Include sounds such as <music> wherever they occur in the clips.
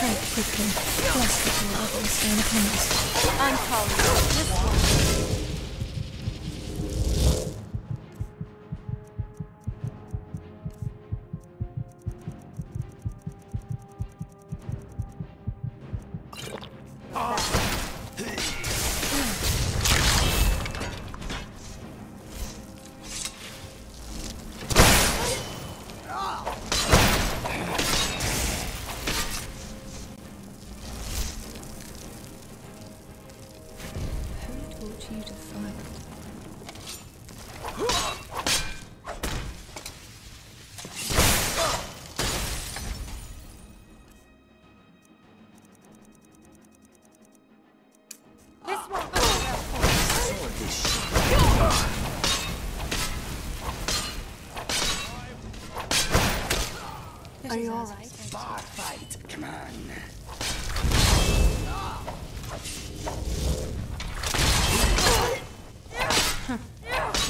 Strike quickly, lest the two others stand upon us. I'm calling. This one. Are you all right? Bar fight. Come on.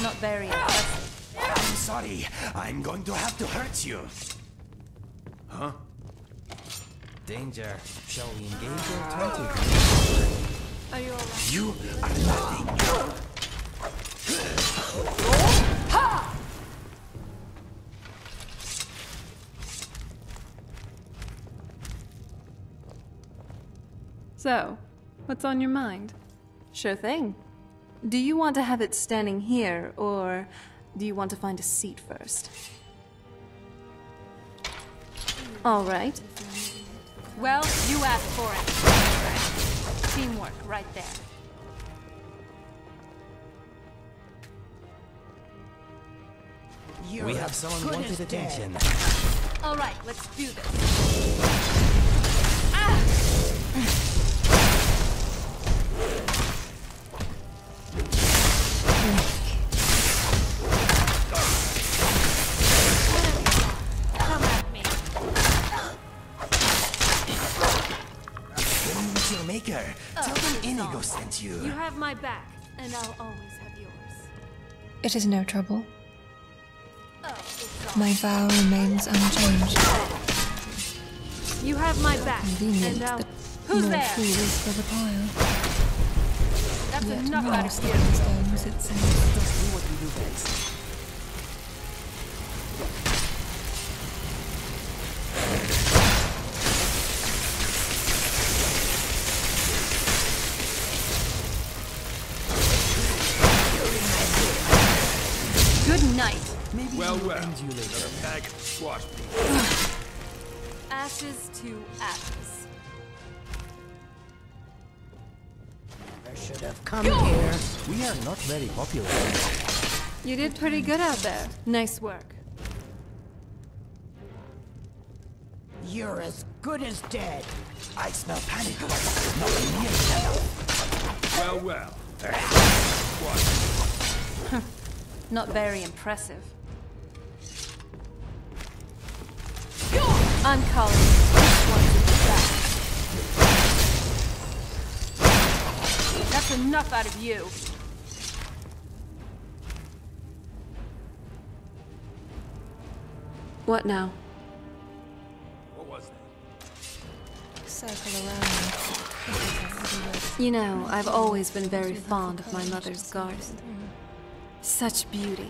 Not very impressive. I'm sorry. I'm going to have to hurt you. Huh? Danger. Shall we engage or turn to? Are you all right? You are nothing. So, what's on your mind? Sure thing. Do you want to have it standing here, or do you want to find a seat first? All right. Well, you asked for it. Teamwork, right there. You're We have someone good wanted attention. All right, let's do this. Come When you meet your maker, oh. tell them Inigo sent you. You have my back, and I'll always have yours. It is no trouble. Oh, My vow remains unchanged. You have my back, Convenient and I'll... Who's more there? for the pile. That's Yet enough out of you. stones it seems. Just do what we do best. Night. Maybe Well, we'll well. end you later. Bag squash <sighs> Ashes to ashes. I should have come here. We are not very popular. You did pretty good out there. Nice work. You're as good as dead. I smell panic. Not near enough. Well, well. Not very impressive. I'm calling this one back. That's enough out of you. What now? What was that? Circle around me. You know, I've always been very fond of my mother's garden. Such beauty,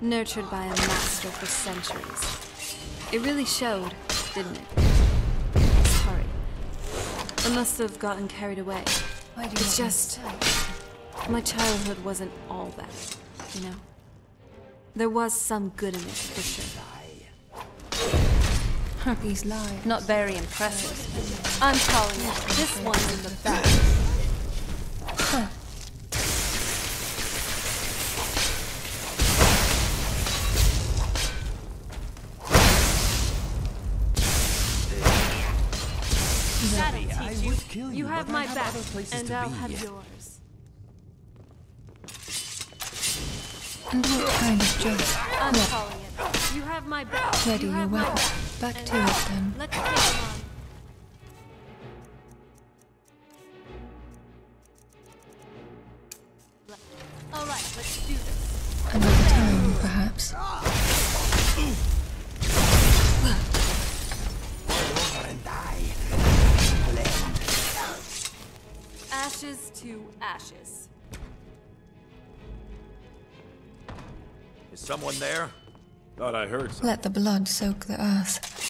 nurtured by a master for centuries. It really showed, didn't it? Sorry. I must have gotten carried away. Why do you It's just-? My childhood wasn't all that, you know? There was some good in it, for sure. These lies. Not very impressive. I'm calling it. This one's in the back. You. kill you, You have my have back, and I'll be. have yours. And what kind of job? I'm What? calling it. You have my back. Ready you your have my back. Back And to now, it then. Let's take him on. All right, let's do this. Another time, perhaps. Ashes to ashes. Is someone there? Thought I heard something. Let the blood soak the earth.